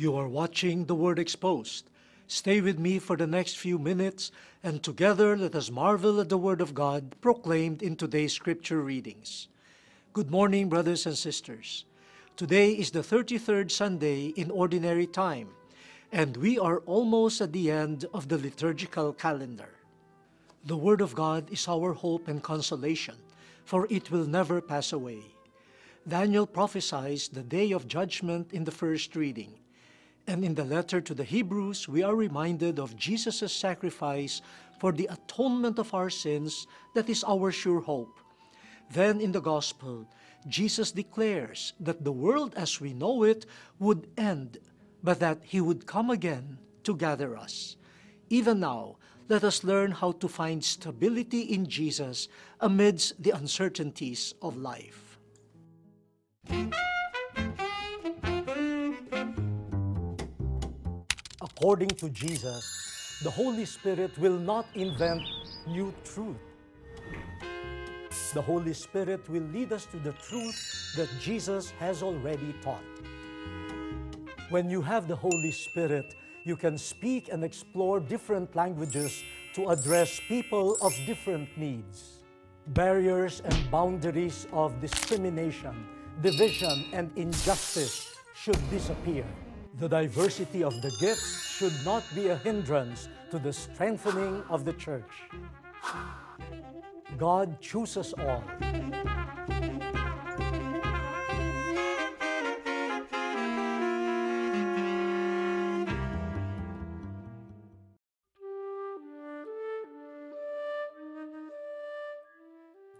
You are watching The Word Exposed. Stay with me for the next few minutes, and together let us marvel at the Word of God proclaimed in today's scripture readings. Good morning, brothers and sisters. Today is the 33rd Sunday in Ordinary Time, and we are almost at the end of the liturgical calendar. The Word of God is our hope and consolation, for it will never pass away. Daniel prophesies the day of judgment in the first reading. And in the letter to the Hebrews, we are reminded of Jesus' sacrifice for the atonement of our sins that is our sure hope. Then in the Gospel, Jesus declares that the world as we know it would end, but that He would come again to gather us. Even now, let us learn how to find stability in Jesus amidst the uncertainties of life. According to Jesus, the Holy Spirit will not invent new truth. The Holy Spirit will lead us to the truth that Jesus has already taught. When you have the Holy Spirit, you can speak and explore different languages to address people of different needs. Barriers and boundaries of discrimination division, and injustice should disappear. The diversity of the gifts should not be a hindrance to the strengthening of the church. God chooses all.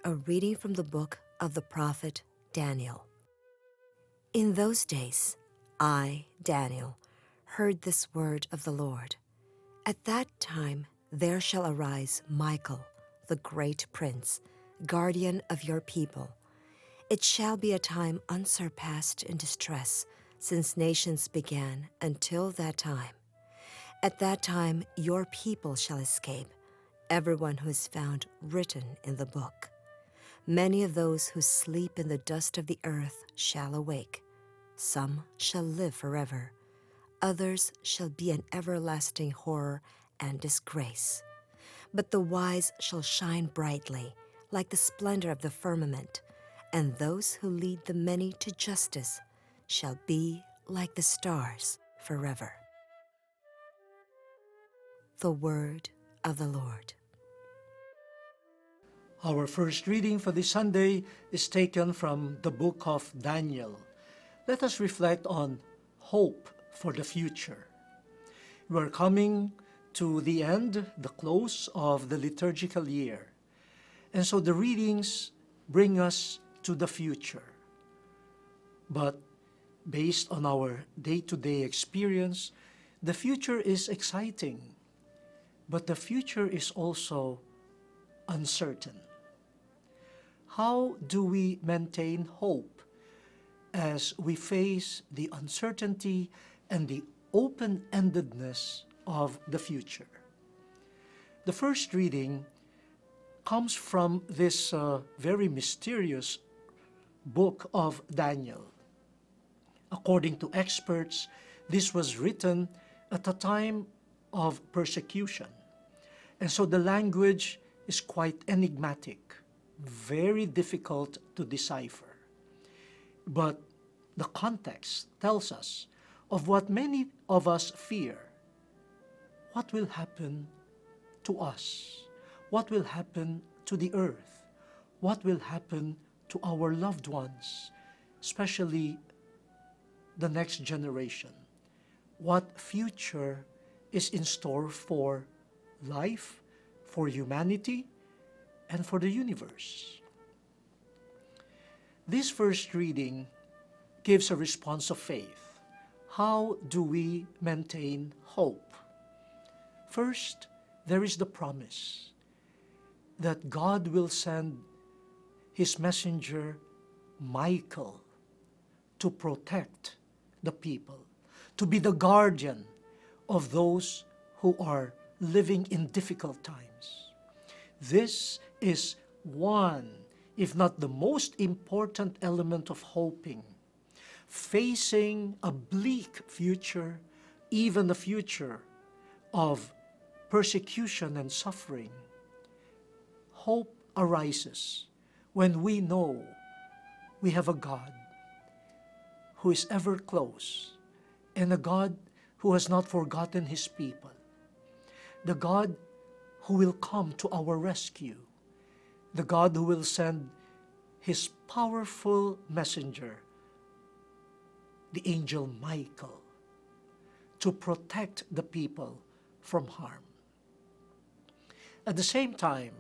A reading from the book of the prophet Daniel. In those days, I, Daniel, heard this word of the Lord. At that time there shall arise Michael, the great prince, guardian of your people. It shall be a time unsurpassed in distress since nations began until that time. At that time your people shall escape, everyone who is found written in the book. Many of those who sleep in the dust of the earth shall awake. Some shall live forever, others shall be an everlasting horror and disgrace. But the wise shall shine brightly, like the splendor of the firmament, and those who lead the many to justice shall be like the stars forever. The Word of the Lord. Our first reading for this Sunday is taken from the book of Daniel. Let us reflect on hope for the future. We are coming to the end, the close of the liturgical year. And so the readings bring us to the future. But based on our day to day experience, the future is exciting, but the future is also uncertain. How do we maintain hope as we face the uncertainty and the open endedness of the future? The first reading comes from this uh, very mysterious book of Daniel. According to experts, this was written at a time of persecution. And so the language is quite enigmatic very difficult to decipher. But the context tells us of what many of us fear. What will happen to us? What will happen to the earth? What will happen to our loved ones, especially the next generation? What future is in store for life, for humanity, and for the universe. This first reading gives a response of faith. How do we maintain hope? First, there is the promise that God will send his messenger, Michael, to protect the people, to be the guardian of those who are living in difficult times. This is one, if not the most important element of hoping. facing a bleak future, even a future of persecution and suffering, hope arises when we know we have a God who is ever close and a God who has not forgotten his people. The God who will come to our rescue. The God who will send his powerful messenger, the angel Michael, to protect the people from harm. At the same time,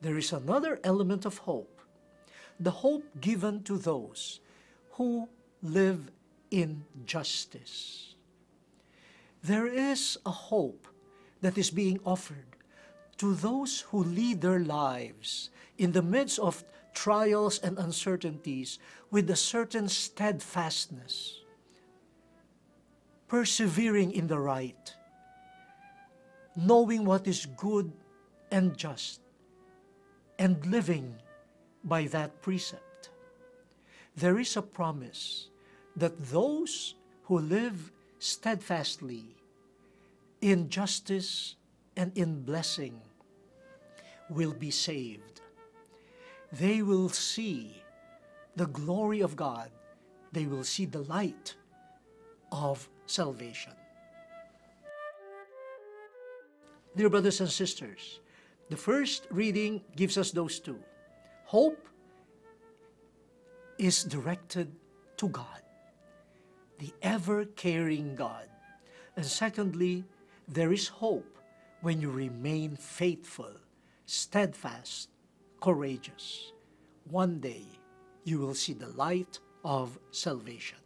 there is another element of hope, the hope given to those who live in justice. There is a hope that is being offered to those who lead their lives in the midst of trials and uncertainties with a certain steadfastness, persevering in the right, knowing what is good and just, and living by that precept. There is a promise that those who live steadfastly in justice and in blessing will be saved. They will see the glory of God. They will see the light of salvation. Dear brothers and sisters, the first reading gives us those two. Hope is directed to God, the ever caring God. And secondly, there is hope when you remain faithful, steadfast, courageous. One day you will see the light of salvation.